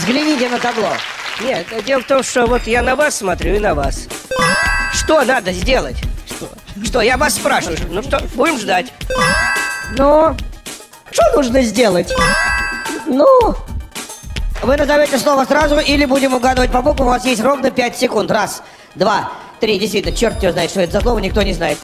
Взгляните на табло. Нет, дело в том, что вот я на вас смотрю и на вас. Что надо сделать? Что? Что, я вас спрашиваю. Ну что, будем ждать. Ну, что нужно сделать? Ну, вы назовете слово сразу или будем угадывать по буквам. У вас есть ровно 5 секунд. Раз, два, три. Действительно, черт его знает, что это за слово, никто не знает.